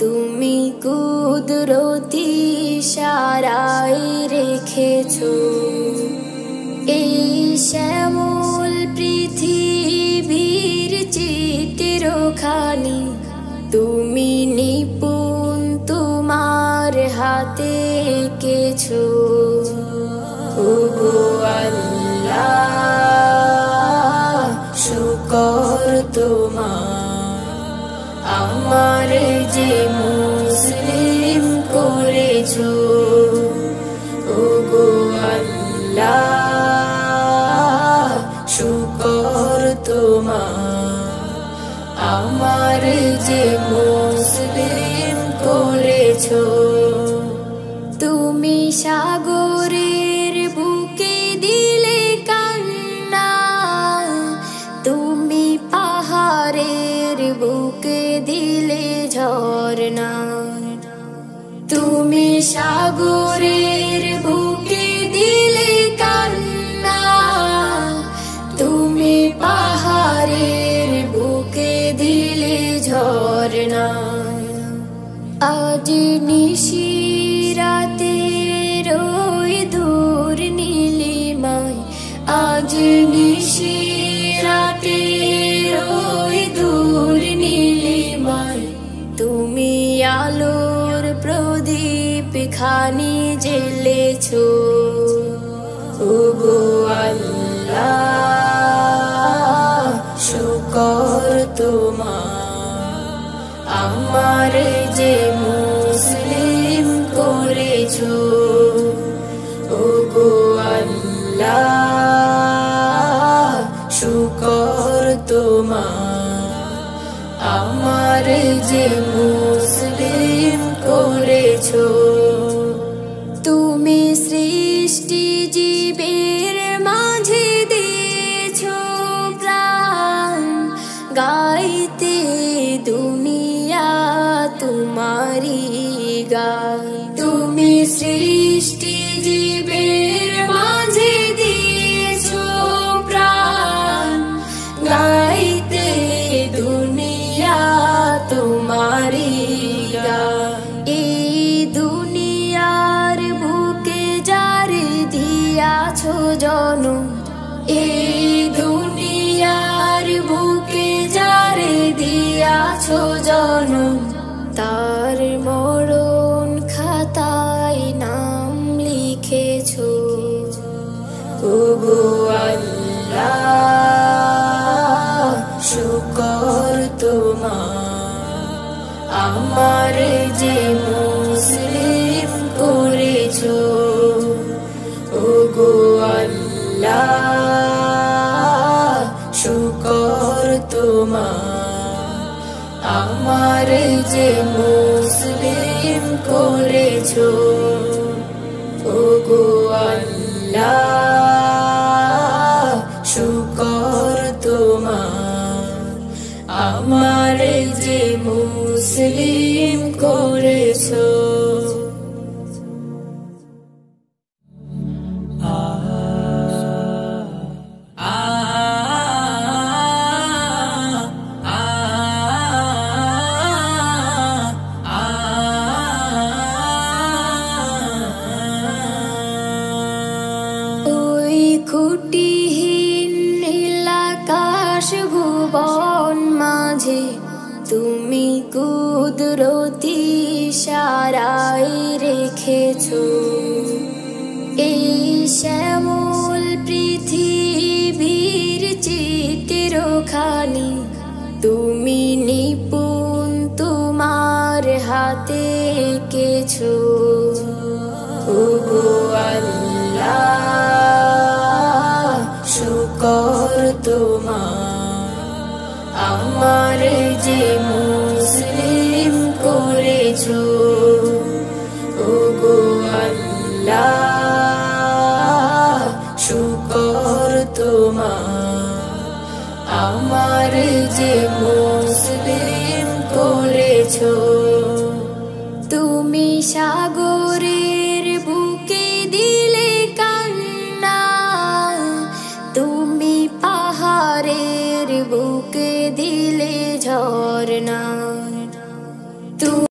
তুমি কুদরতি সারাই রেখেছ। এই শ্যামল পৃথিবীর চিত্রখানি, তুমি নিপুণ তোমার হাতে কেছো আল্লাহ, শুকর তোমার আমার যে মুসলিম করেছ ওগো আল্লাহ শুকর তোমার। আমার যে মুসলিম করেছ তুমি সাগরের তুমি সাগরের খানি জেলেছো? ওগো আল্লাহ, শুকর তোমার। আমার যে মুসলিম করেছ, ওগো আল্লাহ, শুকর তোমার। আমার যে মুসলিম করেছ গাইতে দুনিয়া তোমারি গান। তুমি সৃষ্টি জীবের মাঝে দিয়েছ প্রাণ। গাইতে দুনিয়া তোমারি গান। এই দুনিয়ার বুকে যারে দিয়াছো জনম, এই দিয়াছো জনম। তার মরণ খাতায় নাম লিখেছো। ওগো আল্লাহ, শুকর তোমার। আমার যে মুসলিম করেছ, ওগো আল্লাহ, শুকর তোমার। আমার যে মুসলিম করেছ ওগো আল্লাহ শুকর তোমার। আমার যে মুসলিম করেছ তুমি কুদরতি সারাই রেখেছ। এই শ্যামল পৃথিবীর চিত্রখানি, তুমি নিপুণ তোমার হাতে কেছো আল্লাহ, শুকর তোমার আমার যে মুসলিম করেছ ওগো আল্লাহ শুকর তোমার। আমার যে মুসলিম করেছ